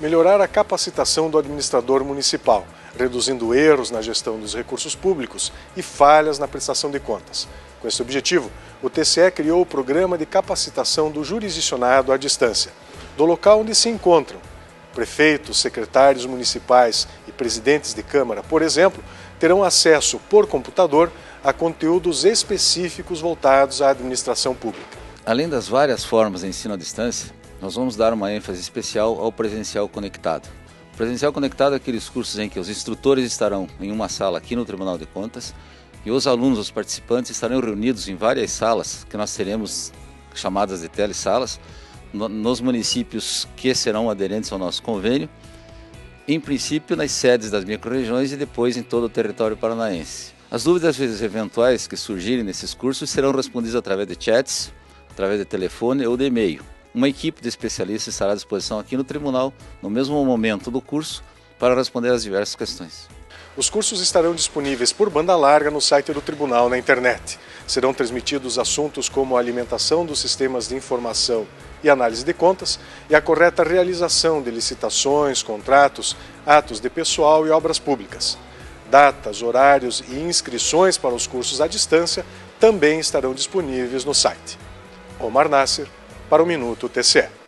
melhorar a capacitação do administrador municipal, reduzindo erros na gestão dos recursos públicos e falhas na prestação de contas. Com esse objetivo, o TCE criou o Programa de Capacitação do Jurisdicionado à Distância, do local onde se encontram. Prefeitos, secretários municipais e presidentes de Câmara, por exemplo, terão acesso por computador a conteúdos específicos voltados à administração pública. Além das várias formas de ensino à distância, nós vamos dar uma ênfase especial ao presencial conectado. O presencial conectado é aqueles cursos em que os instrutores estarão em uma sala aqui no Tribunal de Contas e os alunos, os participantes, estarão reunidos em várias salas que nós teremos chamadas de telesalas nos municípios que serão aderentes ao nosso convênio, em princípio nas sedes das microrregiões e depois em todo o território paranaense. As dúvidas eventuais que surgirem nesses cursos serão respondidas através de chats, através de telefone ou de e-mail. Uma equipe de especialistas estará à disposição aqui no tribunal, no mesmo momento do curso, para responder às diversas questões. Os cursos estarão disponíveis por banda larga no site do tribunal na internet. Serão transmitidos assuntos como a alimentação dos sistemas de informação e análise de contas e a correta realização de licitações, contratos, atos de pessoal e obras públicas. Datas, horários e inscrições para os cursos à distância também estarão disponíveis no site. Omar Nasser, para o Minuto TCE.